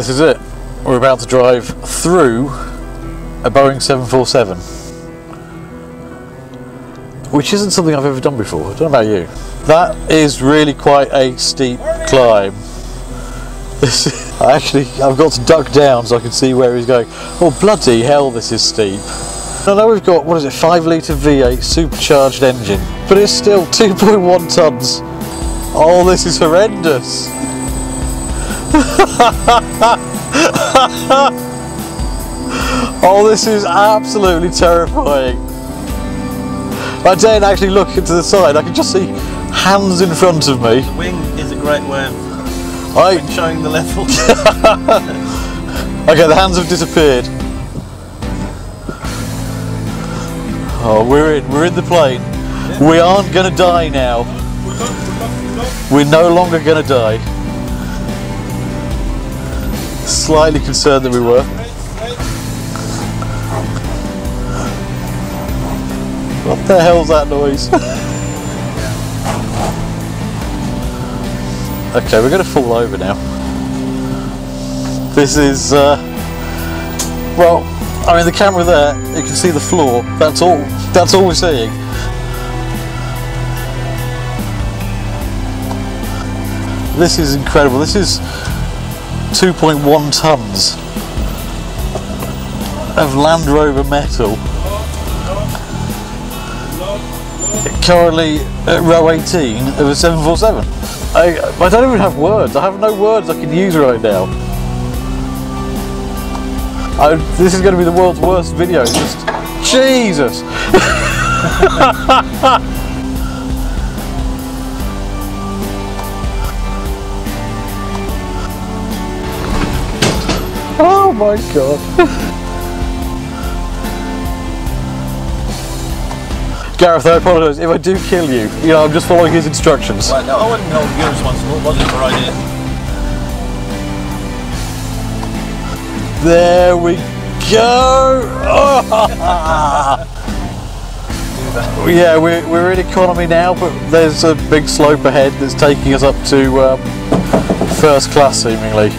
This is it. We're about to drive through a Boeing 747. Which isn't something I've ever done before. I don't know about you. That is really quite a steep climb. This, actually, I've got to duck down so I can see where he's going. Oh bloody hell, this is steep. I know we've got, what is it, 5 litre V8 supercharged engine, but it's still 2.1 tonnes. Oh, this is horrendous. oh, this is absolutely terrifying. I daren't actually look to the side, I can just see hands in front of me. The wing is a great way of I, showing the level. okay, the hands have disappeared. Oh, we're in, we're in the plane. We aren't gonna die now. We're no longer gonna die. Slightly concerned that we were. What the hell's that noise? okay, we're gonna fall over now. This is, uh, well, I mean the camera there, you can see the floor, that's all, that's all we're seeing. This is incredible, this is 2.1 tonnes of Land Rover metal. Currently at row 18 of a 747. I, I don't even have words, I have no words I can use right now. I, this is going to be the world's worst video. Just Jesus. my god. Gareth, I apologise if I do kill you. You know, I'm just following his instructions. Right, no, I wouldn't hold you responsible. It wasn't your idea. There we go. yeah, we're, we're in economy now, but there's a big slope ahead that's taking us up to um, first class, seemingly.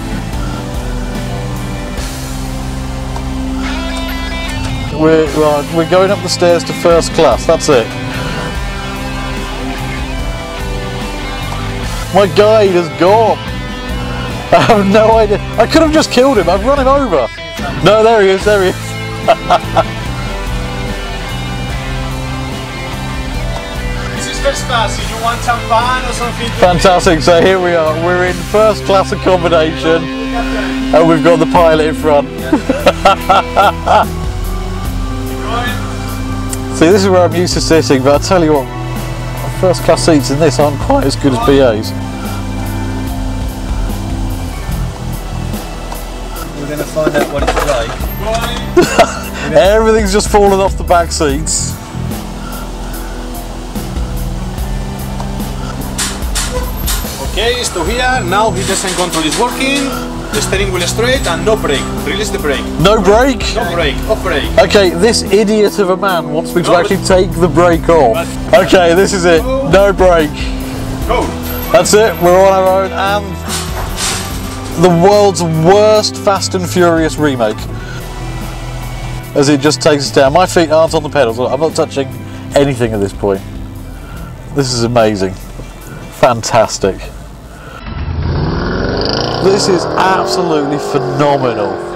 We're, right, we're going up the stairs to first class, that's it. My guide has gone. I have no idea. I could have just killed him. I've run him over. No, there he is. There he is. This is first class. You want champagne or something. Fantastic. So here we are. We're in first class accommodation, and we've got the pilot in front. See, this is where I'm used to sitting, but I tell you what, first class seats in this aren't quite as good as BA's. We're going to find out what it's like. Everything's just fallen off the back seats. Okay, stop here. Now the descent control is working. The steering wheel straight and no brake. Release the brake. No brake. No brake. Off brake. Okay, this idiot of a man wants me to actually take the brake off. Okay, this is it. No brake. Go. That's it. We're on our own, and the world's worst Fast and Furious remake. As it just takes us down. My feet aren't on the pedals. I'm not touching anything at this point. This is amazing. Fantastic. This is absolutely phenomenal.